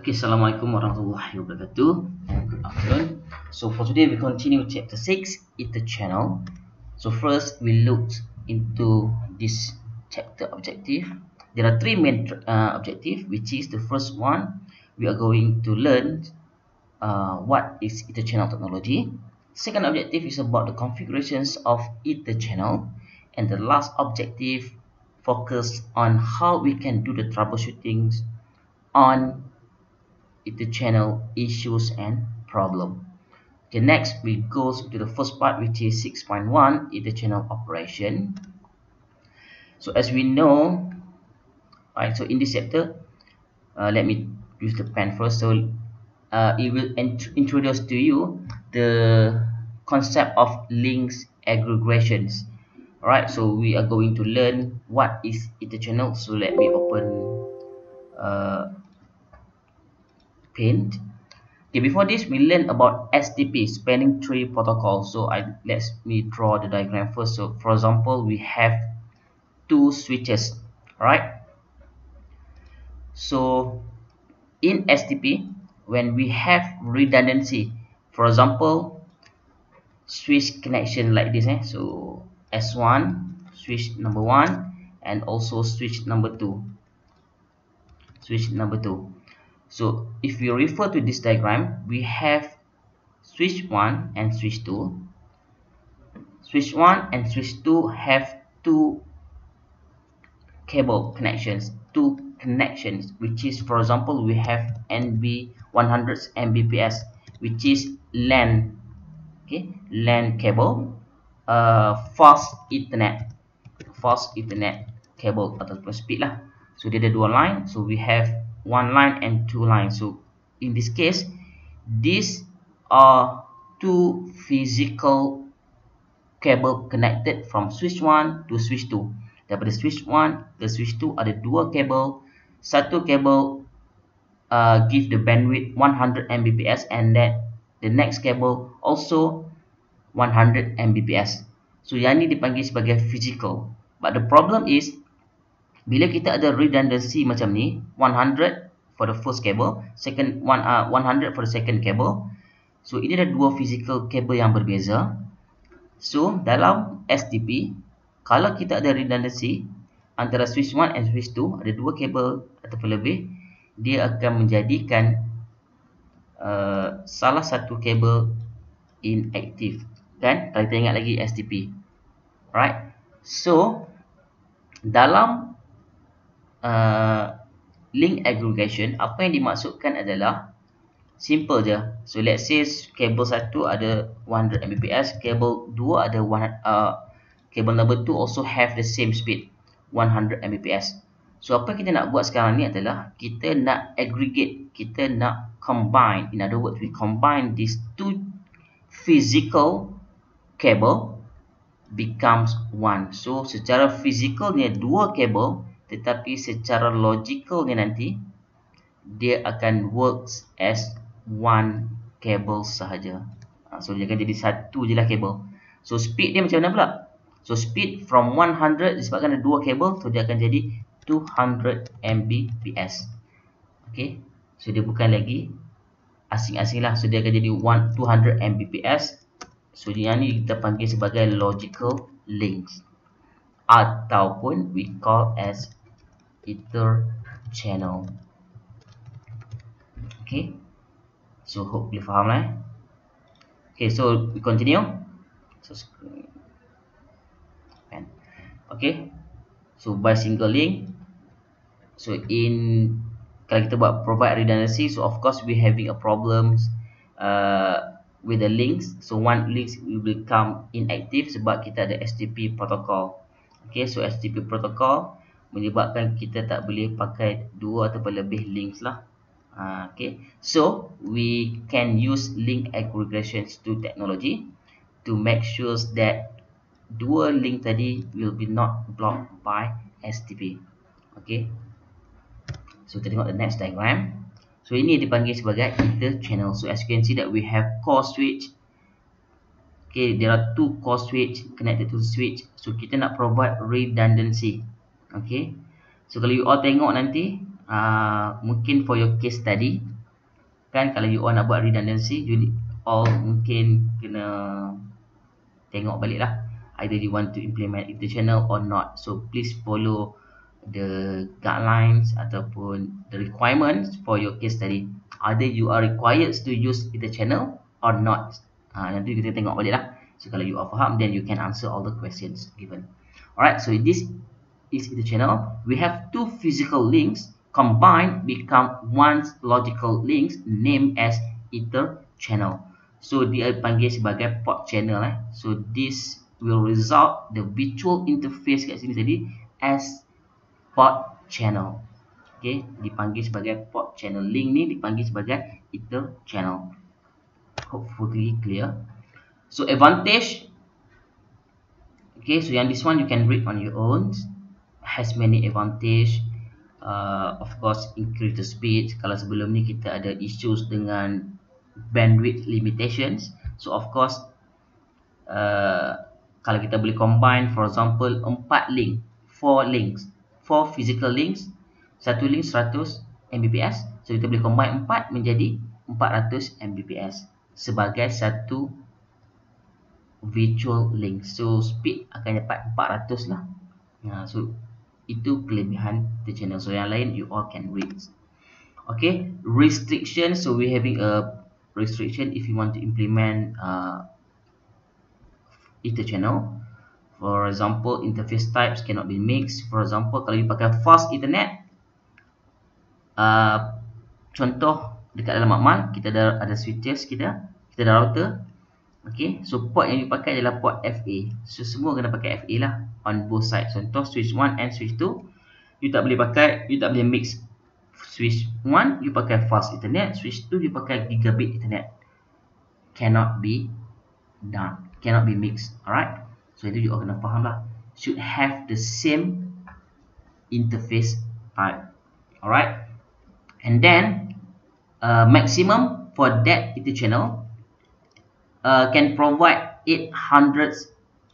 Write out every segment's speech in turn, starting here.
Okay, Assalamualaikum warahmatullahi wabarakatuh. Good afternoon. So for today we continue chapter 6, Ether channel. So first we looked into this chapter objective. There are three main uh, objective which is the first one we are going to learn uh, what is Ether channel technology. Second objective is about the configurations of Ether channel and the last objective focus on how we can do the troubleshooting on the channel issues and problem. Okay next we go to the first part which is 6.1 the channel operation. So as we know right so in this chapter uh, let me use the pen first. So uh, it will int introduce to you the concept of links aggregations. Alright so we are going to learn what is channel. so let me open uh, paint. Okay before this we learned about stp spanning tree protocol so i let me draw the diagram first. So for example we have two switches right so in stp when we have redundancy for example switch connection like this eh? So s1 switch number one and also switch number two. Switch number two so if we refer to this diagram we have switch 1 and switch 2 switch 1 and switch 2 have two cable connections two connections which is for example we have NB 100 Mbps which is LAN okay? LAN cable uh, fast ethernet fast ethernet cable ataupun speed lah. So dia ada dua line. So we have one line and two lines. So in this case these are two physical cable connected from switch 1 to switch 2 daripada switch 1 ke switch 2 ada dua cable. Satu cable uh, give the bandwidth 100 mbps and then the next cable also 100 mbps. So yang ni dipanggil sebagai physical. But the problem is bila kita ada redundancy macam ni 100 for the first cable second one uh, 100 for the second cable. So ini ada dua physical cable yang berbeza. So dalam STP kalau kita ada redundancy antara switch 1 and switch 2 ada dua cable ataupun lebih dia akan menjadikan uh, salah satu cable inactive. Kan? Kalau kita ingat lagi STP right? So dalam Uh, link aggregation apa yang dimaksudkan adalah simple je. So let's say kabel satu ada 100 mbps kabel dua ada one, uh, kabel number 2 also have the same speed 100 mbps. So apa kita nak buat sekarang ni adalah kita nak aggregate kita nak combine. In other words we combine these two physical cable becomes one. So secara physical ni dua kabel tetapi secara logical ni nanti dia akan works as one cable sahaja. Ha, so dia akan jadi satu je lah cable. So speed dia macam mana pula? So speed from 100 disebabkan ada dua cable so dia akan jadi 200 mbps. Ok so dia bukan lagi asing-asing lah. So dia akan jadi 200 mbps. So yang ni kita panggil sebagai logical links ataupun we call as ether channel. Okay. So hope you faham lah eh? okay so we continue. So okay. So by single link. So in kalau kita buat provide redundancy so of course we having a problems uh, with the links. So one links will become inactive sebab kita ada STP protocol. Okay so STP protocol menyebabkan kita tak boleh pakai dua atau lebih links lah. Uh, okay. So we can use link aggregations to technology to make sure that dua link tadi will be not blocked by STP okay. So kita tengok the next diagram. So ini dipanggil sebagai ether channel. So as you can see that we have core switch. Okay there are two core switch connected to switch. So kita nak provide redundancy Okay. So kalau you all tengok nanti uh, mungkin for your case study kan kalau you all nak buat redundancy you all mungkin kena tengok balik lah either you want to implement the channel or not. So please follow the guidelines ataupun the requirements for your case study. Either you are required to use the channel or not. Uh, nanti kita tengok balik lah so kalau you are faham then you can answer all the questions given. Alright so this is the channel we have two physical links combined become one logical links named as ether channel. So dia panggil sebagai port channel eh. So this will result the virtual interface kat sini tadi as port channel. Okay, dipanggil sebagai port channel. Link ni dipanggil sebagai ether channel. Hopefully clear. So advantage. Okay, so yang this one you can read on your own. Has many advantage uh, of course increase the speed. Kalau sebelum ni kita ada issues dengan bandwidth limitations. So of course uh, kalau kita boleh combine for example empat link four links four physical links satu link 100 Mbps. So kita boleh combine empat menjadi 400 Mbps sebagai satu virtual link. So speed akan dapat 400 lah. Uh, so itu kelebihan the channel. So yang lain you all can read. Okay? Restriction. So we having a restriction if you want to implement uh, ether channel. For example interface types cannot be mixed. For example kalau you pakai fast ethernet uh, contoh dekat dalam makmal kita ada ada switches kita kita ada router Okay, so port yang dipakai adalah port FA. So semua kena pakai FA lah on both sides. Contoh switch 1 and switch 2, you tak boleh pakai, you tak boleh mix switch 1 you pakai fast ethernet, switch 2 you pakai gigabit ethernet. Cannot be done. Cannot be mixed. Alright. So itu you kena faham lah. Should have the same interface type. Alright. And then uh, maximum for that ether channel uh, can provide 800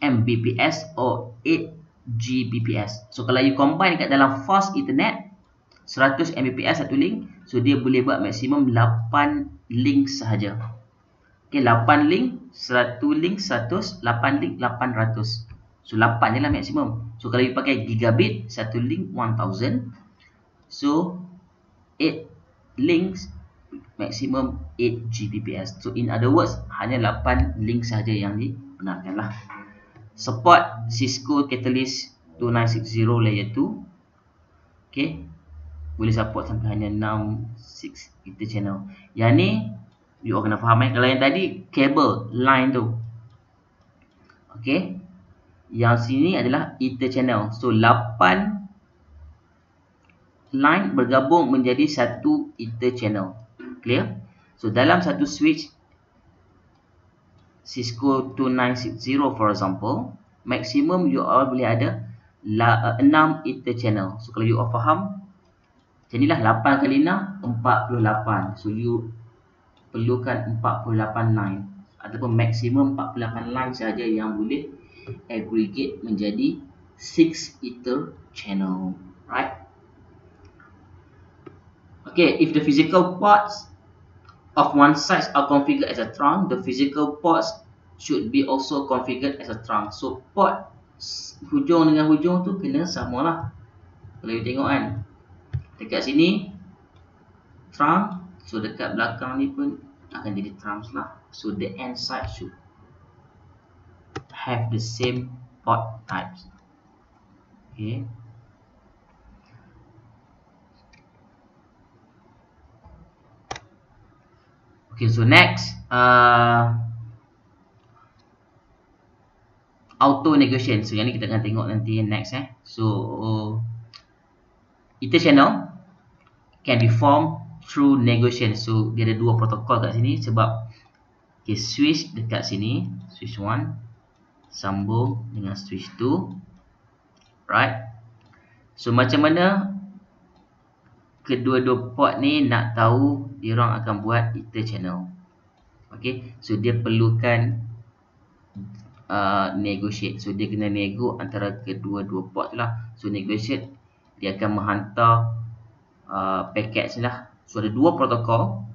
Mbps or 8 Gbps. So kalau you combine dekat dalam fast ethernet 100 Mbps satu link, so dia boleh buat maksimum 8 link sahaja. Okay, 8 link, 1 link 100, 8 link 800. So 8 je lah maksimum. So kalau you pakai gigabit, satu link 1000. So 8 links maksimum 8 Gbps. So in other words, hanya 8 link saja yang dibenarkan lah. Support Cisco Catalyst 2960 layer 2. Okay. Boleh support sampai hanya 6 6 ether channel. Yang ni you all kena faham eh. Kalau yang tadi kabel line tu. Okay. Yang sini adalah ether channel. So 8 line bergabung menjadi satu ether channel clear? So dalam satu switch Cisco 2960 for example maximum you all boleh ada 6 uh, ether channel. So kalau you all faham macam inilah 8 kali 6 48 so you perlukan 48 line ataupun maksimum 48 line saja yang boleh aggregate menjadi 6 ether channel right? Okay if the physical parts of one side are configured as a trunk, the physical ports should be also configured as a trunk. So port hujung dengan hujung tu kena sama lah. Kalau you tengok kan. Dekat sini trunk. So dekat belakang ni pun akan jadi trunks lah. So the end side should have the same port types. Okay. Okay, so next uh, auto negotiation. So yang ni kita akan tengok nanti next eh. So ether channel can be formed through negotiation. So dia ada dua protokol kat sini sebab okay, switch dekat sini, switch 1 sambung dengan switch 2. Right? So macam mana kedua-dua port ni nak tahu dia orang akan buat ether channel. Okay, so dia perlukan uh, negotiate. So dia kena nego antara kedua-dua port lah. So negotiate dia akan menghantar uh, packets ni lah. So ada dua protokol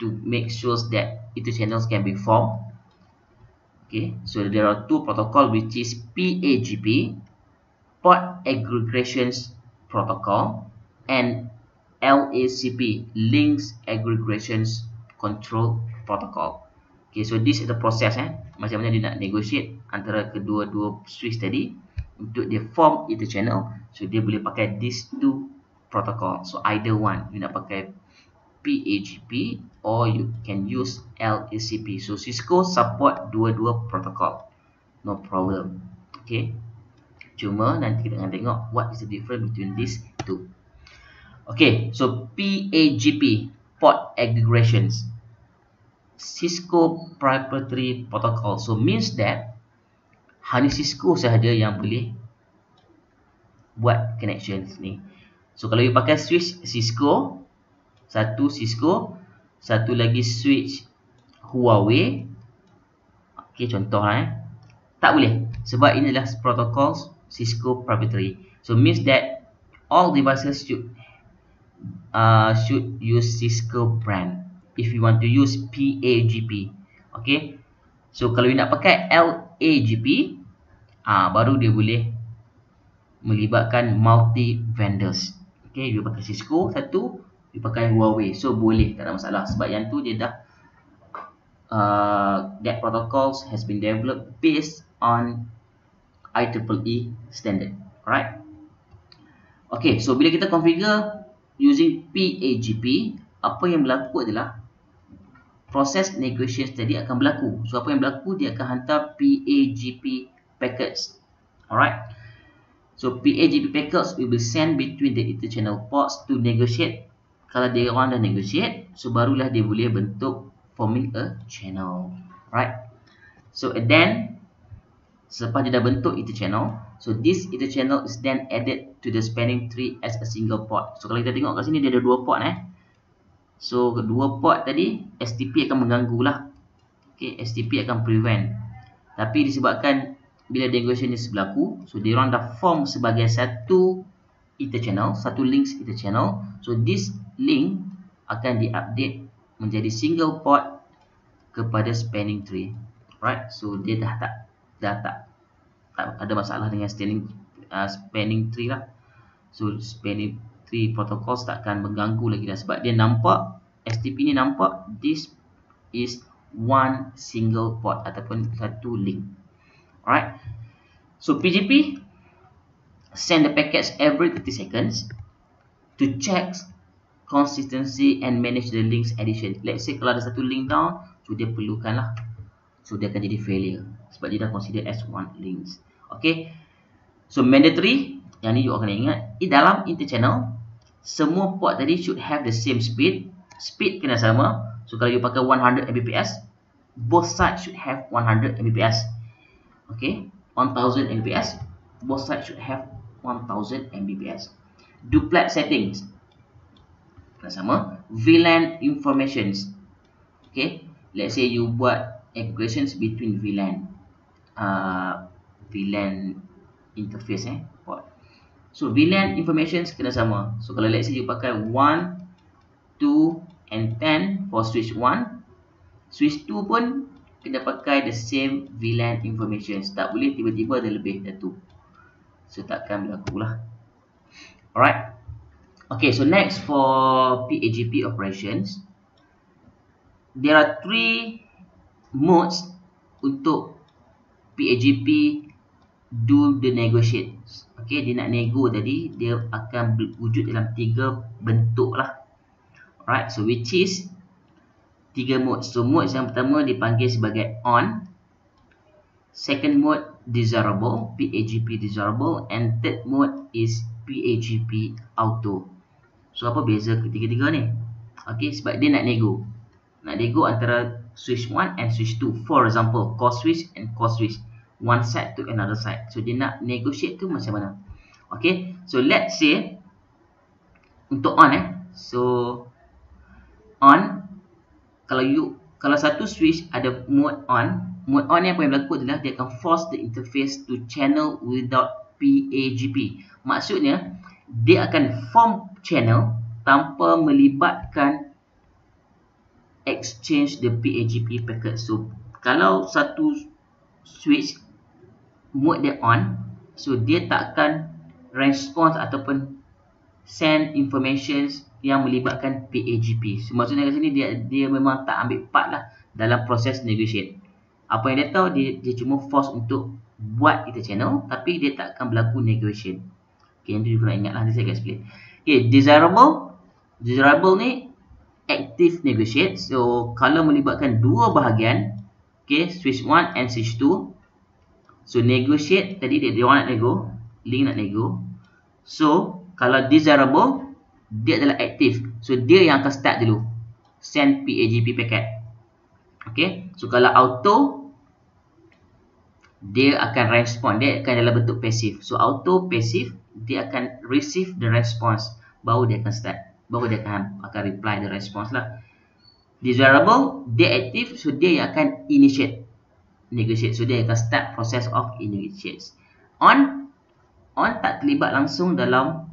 to make sure that itu channels can be formed. Okay, so there are two protocol which is PAGP, Port Aggregations Protocol, and LACP, Links Aggregations Control Protocol. Okay, so this is the process eh. Macam mana dia nak negotiate antara kedua-dua switch tadi untuk dia form itu channel. So dia boleh pakai these two protocol. So either one, you nak pakai PAGP or you can use LACP. So Cisco support dua-dua protocol. No problem. Okay. Cuma nanti kita akan tengok what is the difference between these two. Okay, so PAGP, port aggregations. Cisco proprietary protocol. So means that hanya Cisco sahaja yang boleh buat connections ni. So kalau you pakai switch Cisco, satu Cisco, satu lagi switch Huawei. Okay, contoh lah eh. Tak boleh. Sebab ini adalah protocol Cisco proprietary. So means that all devices should uh, should use Cisco brand if you want to use PAGP. Okay. So kalau you nak pakai LAGP, uh, baru dia boleh melibatkan multi vendors. Okay, you pakai Cisco satu, you pakai Huawei. So boleh, tak ada masalah sebab yang tu dia dah uh, that protocols has been developed based on IEEE standard. Alright. Okay, so bila kita configure using PAGP, apa yang berlaku adalah proses negotiation tadi akan berlaku. So apa yang berlaku dia akan hantar PAGP packets. Alright. So PAGP packets will be sent between the interchannel ports to negotiate. Kalau dia orang dah negotiate, so barulah dia boleh bentuk forming a channel. Right. So then selepas dia dah bentuk interchannel, so this interchannel is then added to the spanning tree as a single port. So kalau kita tengok kat sini dia ada dua port eh. So kedua port tadi STP akan mengganggu lah. Okay, STP akan prevent. Tapi disebabkan bila negotiation ni berlaku, so dia dah form sebagai satu interchannel, satu links interchannel. So this link akan diupdate menjadi single port kepada spanning tree. Right? So dia dah tak dah tak, tak ada masalah dengan spanning uh, spanning tree lah. So spanning tree protocols takkan mengganggu lagi dah sebab dia nampak STP ni nampak this is one single port ataupun satu link. Alright. So PGP send the packets every 30 seconds to check consistency and manage the links addition. Let's say kalau ada satu link down, so dia perlukan lah. So dia akan jadi failure sebab dia dah consider as one links. Okay. So mandatory yang ni you akan ingat di dalam interchannel semua port tadi should have the same speed. Speed kena sama. So kalau you pakai 100 mbps both sides should have 100 mbps. Okay? 1000 mbps both sides should have 1000 mbps. Duplex settings kena sama. VLAN informations okay? Let's say you buat aggregations between VLAN uh, VLAN interface eh port So VLAN information kena sama. So kalau let's say you pakai 1, 2 and 10 for switch 1, switch 2 pun kena pakai the same VLAN information. Tak boleh tiba-tiba ada lebih dari tu. So takkan berlaku lah. Alright. Okay, so next for PAGP operations. There are three modes untuk PAGP do the negotiations. Okay, dia nak nego tadi, dia akan berwujud dalam tiga bentuk lah. Alright, so which is tiga mode. So mode yang pertama dipanggil sebagai on. Second mode desirable, PAGP desirable. And third mode is PAGP auto. So apa beza ketiga-tiga ni? Okay, sebab dia nak nego. Nak nego antara switch 1 and switch 2. For example, core switch and core switch one side to another side. So dia nak negotiate tu macam mana? Okay. So let's say untuk on eh. So on kalau you kalau satu switch ada mode on, mode on yang berlaku adalah dia akan force the interface to channel without PAGP. Maksudnya dia akan form channel tanpa melibatkan exchange the PAGP packet. So kalau satu switch mode dia on, so dia tak akan response ataupun send information yang melibatkan PAGP. So maksudnya kat sini dia dia memang tak ambil part lah dalam proses negotiate. Apa yang dia tahu dia dia cuma force untuk buat kita channel tapi dia tak akan berlaku negotiation. Okay, yang tu juga nak ingat lah nanti saya akan explain. Okay, desirable desirable ni active negotiate. So kalau melibatkan dua bahagian, okay, switch 1 and switch 2. So negotiate tadi dia dia nak nego, link nak nego. So kalau desirable dia adalah active. So dia yang akan start dulu. Send PAGP packet. Okay, so kalau auto dia akan respond. Dia akan dalam bentuk pasif so auto pasif dia akan receive the response. Baru dia akan start. Baru dia akan akan reply the response lah. Desirable dia active. So dia yang akan initiate negotiate. So dia akan start process of initiate on on tak terlibat langsung dalam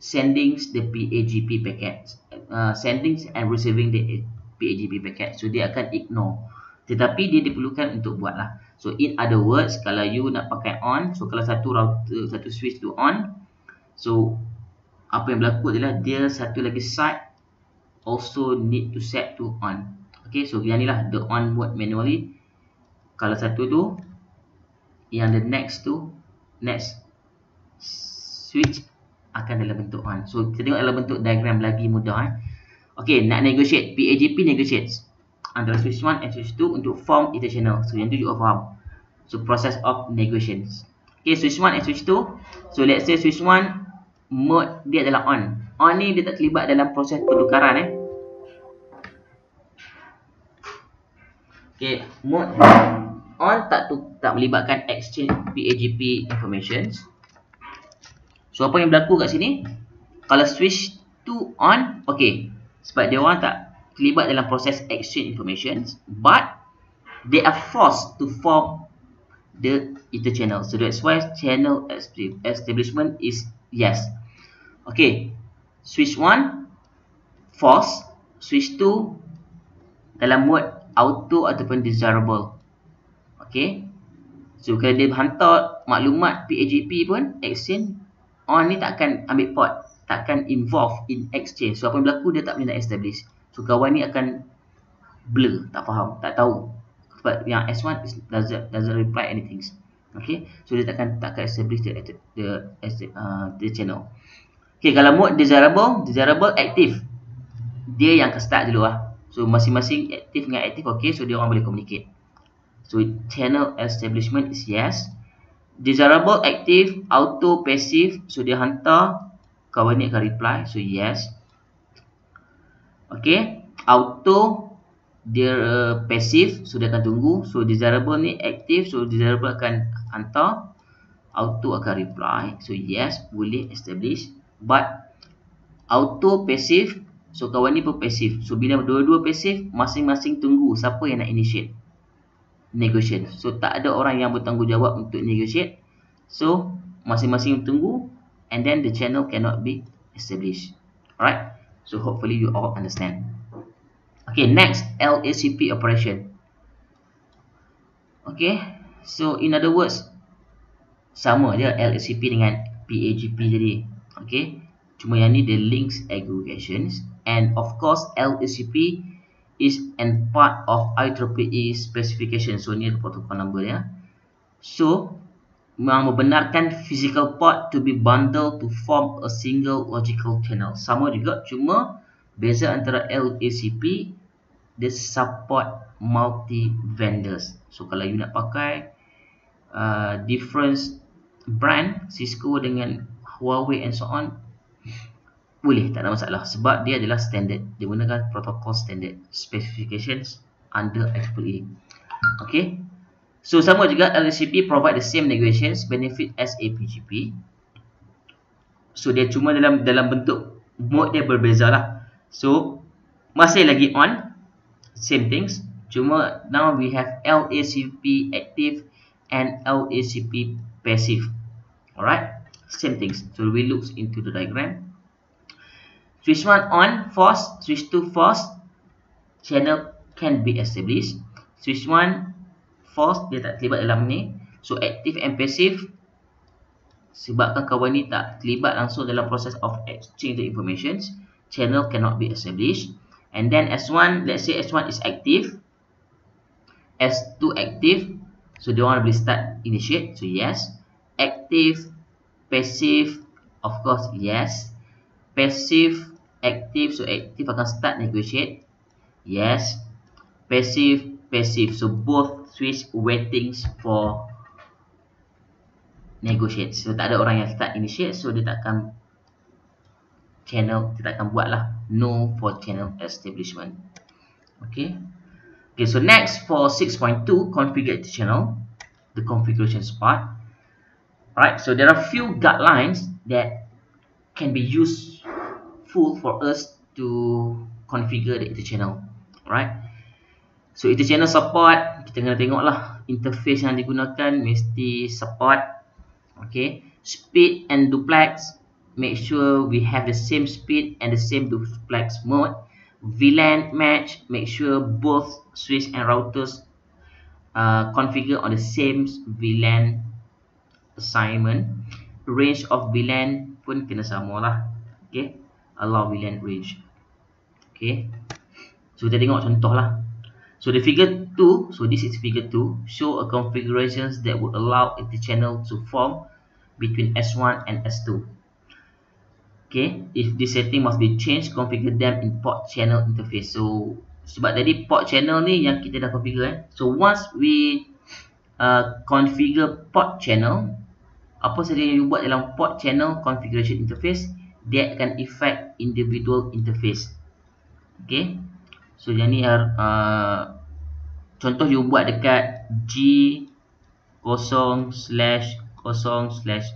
sending the PAGP packet uh, sending and receiving the PAGP packet so dia akan ignore. Tetapi dia diperlukan untuk buat lah So in other words, kalau you nak pakai on, so kalau satu router, satu switch tu on, so apa yang berlaku adalah dia satu lagi side also need to set to on. Okay, so yang ni lah the on mode manually. Kalau satu tu, yang the next tu, next switch akan dalam bentuk on. So kita tengok dalam bentuk diagram lagi mudah eh. Okay, nak negotiate, PAGP negotiates antara switch 1 and switch 2 untuk form ether channel. So yang tu juga faham. So process of negotiations. Okay, switch 1 and switch 2. So let's say switch 1 mode dia adalah on. On ni dia tak terlibat dalam proses pertukaran eh. Okay, mode on tak tu, tak melibatkan exchange PAGP informations. So apa yang berlaku kat sini? Kalau switch 2 on, okay. Sebab dia orang tak terlibat dalam proses exchange information but they are forced to form the ether channel so that's why channel establishment is yes okay switch 1 force switch 2 dalam mode auto ataupun desirable okay so kalau dia hantar maklumat PAGP pun exchange on ni takkan ambil port takkan involve in exchange so apa yang berlaku dia tak boleh nak establish So kawan ni akan blur, tak faham, tak tahu. Sebab yang S1 is, doesn't, doesn't reply anything. Okay, so dia takkan takkan establish the the, the, uh, the channel. Okay, kalau mode desirable, desirable active. Dia yang akan start dulu lah. So masing-masing active dengan active, okay, so dia orang boleh communicate. So channel establishment is yes. Desirable active, auto passive, so dia hantar kawan ni akan reply, so yes. Okey, auto dia uh, passive so dia akan tunggu. So desirable ni aktif so desirable akan hantar. Auto akan reply. So yes, boleh establish. But auto passive so kawan ni pun passive. So bila dua-dua passive, masing-masing tunggu siapa yang nak initiate negotiate. So tak ada orang yang bertanggungjawab untuk negotiate. So masing-masing tunggu and then the channel cannot be established. Alright. So hopefully you all understand. Okay, next LACP operation. Okay, so in other words, sama je LACP dengan PAGP jadi. Okay, cuma yang ni the links aggregations and of course LACP is and part of IEEE specification. So ni protocol number ya. So membenarkan physical port to be bundled to form a single logical channel. Sama juga, cuma beza antara LACP, dia support multi vendors. So kalau you nak pakai uh, different brand, Cisco dengan Huawei and so on, boleh, tak ada masalah. Sebab dia adalah standard. Dia gunakan protocol standard specifications under IEEE. Okay. So sama juga LCP provide the same negotiations benefit as APGP. So dia cuma dalam dalam bentuk mode dia berbeza lah. So masih lagi on same things. Cuma now we have LACP active and LACP passive. Alright, same things. So we look into the diagram. Switch 1 on force switch 2 force. Channel can be established. Switch 1 force dia tak terlibat dalam ni. So active and passive sebabkan kawan ni tak terlibat langsung dalam proses of exchange the information channel cannot be established. And then S1 let's say S1 is active S2 active so dia orang boleh start initiate so yes. Active passive of course yes. Passive active so active akan start negotiate. Yes. Passive passive. So both switch waitings for negotiate. So tak ada orang yang start initiate so dia tak akan channel dia tak akan buat lah. No for channel establishment. Okay. Okay so next for 6.2 configure the channel the configuration part. Right so there are few guidelines that can be used full for us to configure the channel right so itu channel support kita kena tengok lah interface yang digunakan mesti support okay? Speed and duplex make sure we have the same speed and the same duplex mode. VLAN match make sure both switch and routers uh, configure on the same VLAN assignment. Range of VLAN pun kena sama lah okay allow VLAN range. Okay. So kita tengok contoh lah. So the figure 2, so this is figure 2, show a configurations that would allow the channel to form between S1 and S2. Okay, if this setting must be changed, configure them in port channel interface. So sebab tadi port channel ni yang kita dah configure eh. So once we uh, configure port channel, apa saja yang you buat dalam port channel configuration interface, dia akan effect individual interface. Okay? So yang ni uh, contoh you buat dekat G kosong slash kosong slash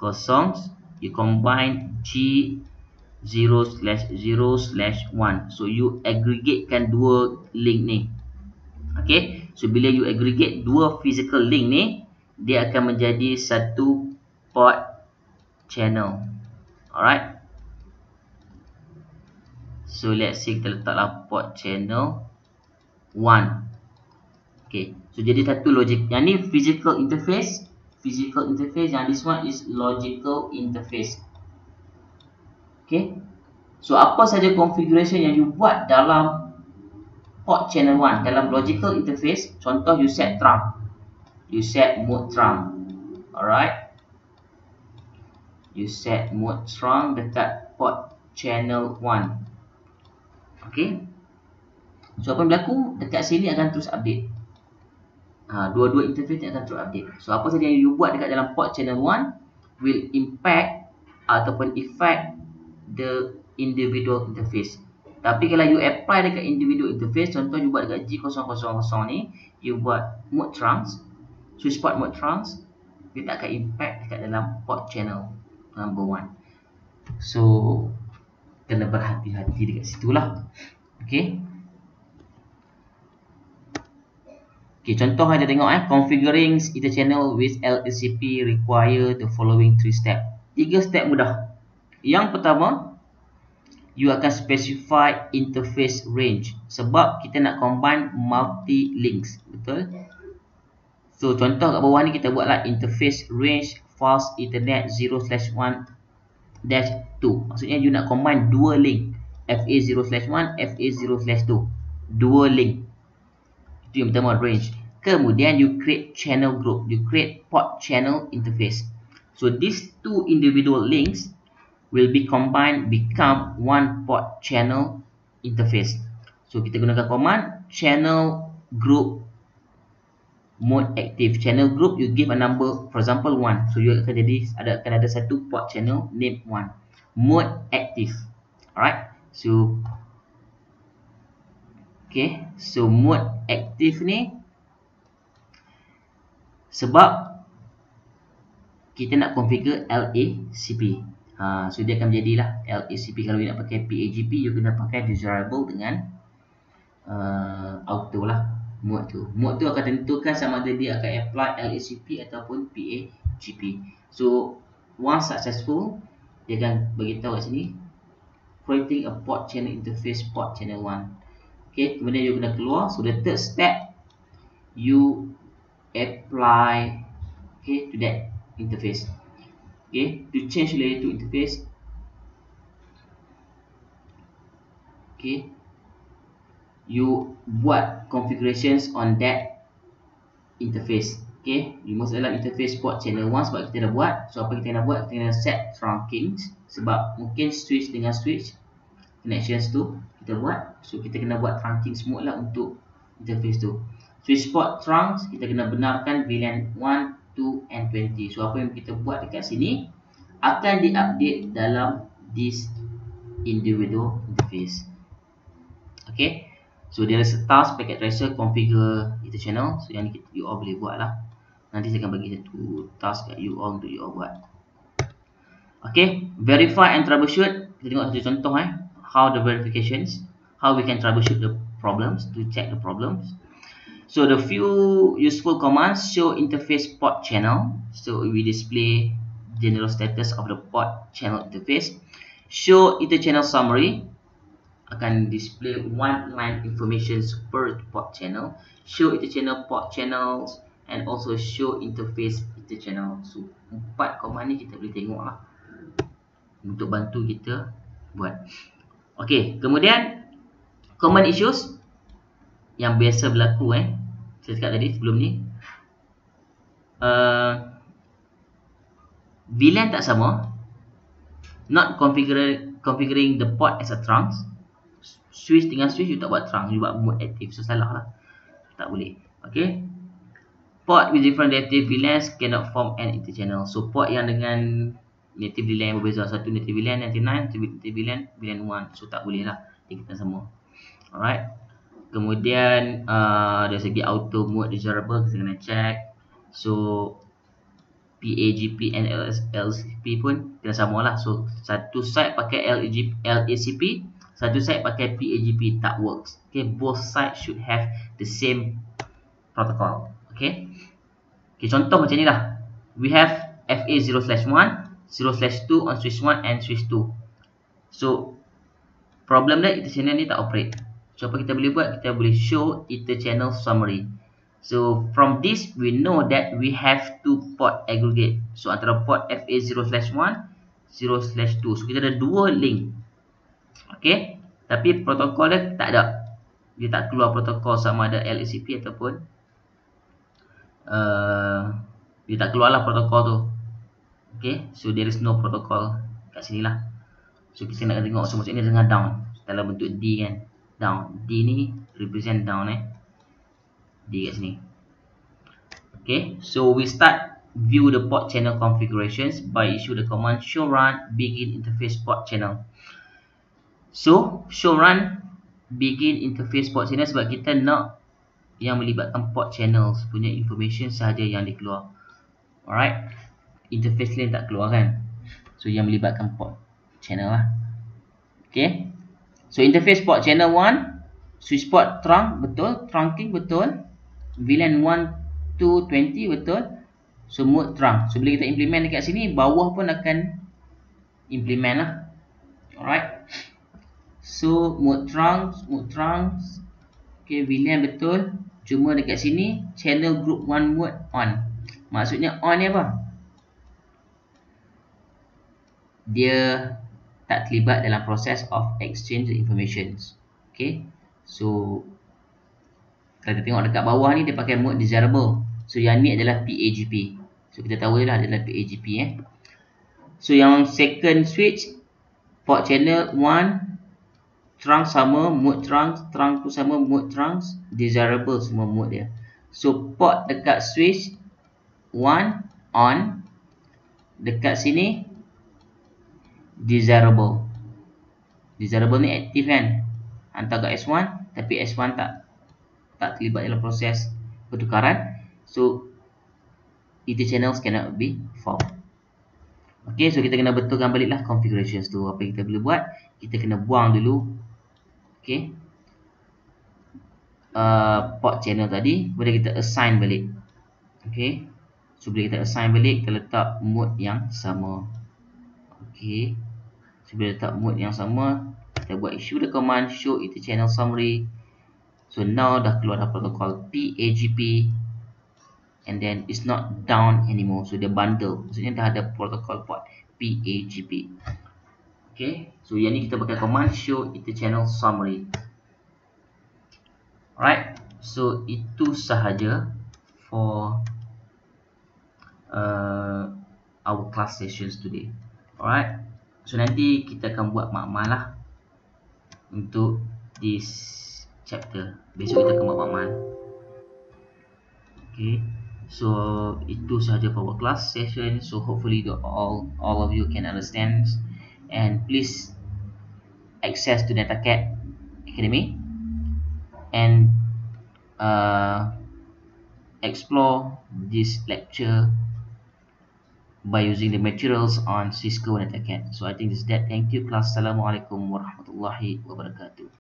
kosong you combine G 0 slash 0 slash 1 so you aggregate kan dua link ni. Okay? So bila you aggregate dua physical link ni dia akan menjadi satu port channel Alright. So let's say kita letaklah port channel 1. Okay. So jadi satu logic. Yang ni physical interface. Physical interface. Yang this one is logical interface. Okay. So apa saja configuration yang you buat dalam port channel 1. Dalam logical interface. Contoh you set trump. You set mode trump. Alright you set mode strong dekat port channel 1 okay? So apa yang berlaku? Dekat sini akan terus update. Ha, dua-dua interface akan terus update. So apa saja yang you buat dekat dalam port channel 1 will impact ataupun effect the individual interface. Tapi kalau you apply dekat individual interface contoh you buat dekat G000 ni you buat mode trunks switch port mode trunks dia tak akan impact dekat dalam port channel number one. So kena berhati-hati dekat situ lah. Okay. Okay, contoh ada tengok eh, configuring ether channel with LCP require the following three step. Tiga step mudah. Yang pertama, you akan specify interface range sebab kita nak combine multi links, betul? So contoh kat bawah ni kita buatlah interface range fast ethernet 0 slash 1 dash 2 maksudnya you nak combine dua link FA 0 slash 1 FA 0 slash 2 dua link. Itu yang pertama range. Kemudian you create channel group. You create port channel interface. So these two individual links will be combined become one port channel interface. So kita gunakan command channel group mode active channel group you give a number for example 1 so you akan jadi ada akan ada satu port channel name 1 mode active. Alright? So okay. So mode active ni sebab kita nak configure LACP ha, so dia akan menjadilah LACP kalau you nak pakai PAGP you kena pakai desirable dengan uh, auto lah mode tu. Mode tu akan tentukan sama ada dia akan apply LACP ataupun PAGP. So, once successful, dia akan beritahu kat sini creating a port channel interface port channel 1 okay kemudian you kena keluar so the third step you apply okay to that interface okay to change layer to interface okay you buat configurations on that interface okay? You must allow interface port channel 1 sebab kita dah buat. So apa kita nak buat? Kita nak set trunkings sebab mungkin switch dengan switch connections tu kita buat. So kita kena buat trunking semua lah untuk interface tu. Switch port trunks kita kena benarkan VLAN 1 2 and 20 so apa yang kita buat dekat sini akan diupdate dalam this individual interface. Okay so dia ada task packet tracer configure itu channel. So yang kita, you all boleh buat lah nanti saya akan bagi satu task kat you all untuk you all buat. Okay verify and troubleshoot. Kita tengok satu contoh eh. How the verifications how we can troubleshoot the problems to check the problems. So the few useful commands show interface port channel. So we display general status of the port channel interface. Show inter channel summary akan display one line information per port channel show inter channel port channels and also show interface inter channel. So empat command ni kita boleh tengok lah untuk bantu kita buat. Okay, kemudian common issues yang biasa berlaku eh. Saya cakap tadi sebelum ni. Uh, VLAN tak sama. Not configuring configuring the port as a trunks. Switch dengan switch you tak buat trunk, you buat mode active. So salah lah. Tak boleh. Okay port with different native VLANs cannot form an interchannel. So port yang dengan native VLAN yang berbeza. Satu native VLAN, native 9, native VLAN, VLAN 1. So tak boleh lah. Kita semua. Alright. Kemudian uh, dari segi auto mode desirable kita kena check. So PAGP and LACP pun kena sama lah. So satu site pakai LACP, satu site pakai PAGP tak works. Okay, both sites should have the same protocol. Okay. Okay, contoh macam ni lah. We have FA 0 slash 1, 0 slash 2 on switch 1 and switch 2. So, problem dia, inter channel ni tak operate. So, apa kita boleh buat? Kita boleh show inter channel summary. So, from this, we know that we have two port aggregate. So, antara port FA 0 slash 1, 0 slash 2. So, kita ada dua link. Okay. Tapi, protokol dia tak ada. Dia tak keluar protokol sama ada LACP ataupun uh, dia tak keluar lah protokol tu. Okay so there is no protocol kat sini lah. So kita nak tengok so maksudnya dengan down. Dalam bentuk D kan. Down. D ni represent down eh. D kat sini. Okay so we start view the port channel configurations by issue the command show run begin interface port channel so show run begin interface port channel sebab kita nak yang melibatkan port channels punya information sahaja yang dikeluar. Alright? Interface lain tak keluar kan? So yang melibatkan port channel lah. Okay? So interface port channel 1 switch port trunk betul? Trunking betul? VLAN 1 to 20 betul? So mode trunk. So bila kita implement dekat sini bawah pun akan implement lah. Alright so mode trunk mode trunk okay VLAN betul Cuma dekat sini channel group one mode on. Maksudnya on ni apa? Dia tak terlibat dalam proses of exchange information. Okay. So kalau kita tengok dekat bawah ni dia pakai mode desirable. So yang ni adalah PAGP. So kita tahu lah adalah PAGP eh. So yang second switch port channel 1 trunk sama mode trunk trunk tu sama mode trunks desirable semua mode dia so port dekat switch one on dekat sini desirable desirable ni aktif kan hantar ke S1 tapi S1 tak tak terlibat dalam proses pertukaran so itu channels cannot be formed Okay, so kita kena betulkan baliklah configurations tu. Apa yang kita boleh buat? Kita kena buang dulu okay uh, port channel tadi boleh kita assign balik. Okay so boleh kita assign balik kita letak mode yang sama. Okay so boleh letak mode yang sama kita buat issue the command show it channel summary. So now dah keluar dah protocol PAGP and then it's not down anymore. So dia bundle. Maksudnya dah ada protocol port PAGP okay so yang ni kita pakai command show it channel summary. Alright so itu sahaja for uh, our class sessions today. Alright so nanti kita akan buat makmal lah untuk this chapter. Besok kita akan buat makmal. Okay so itu sahaja for our class session. So hopefully the all all of you can understand and please access to DataCat Academy and uh, explore this lecture by using the materials on Cisco and AutoCAD. So I think this is that. Thank you class. Assalamualaikum warahmatullahi wabarakatuh.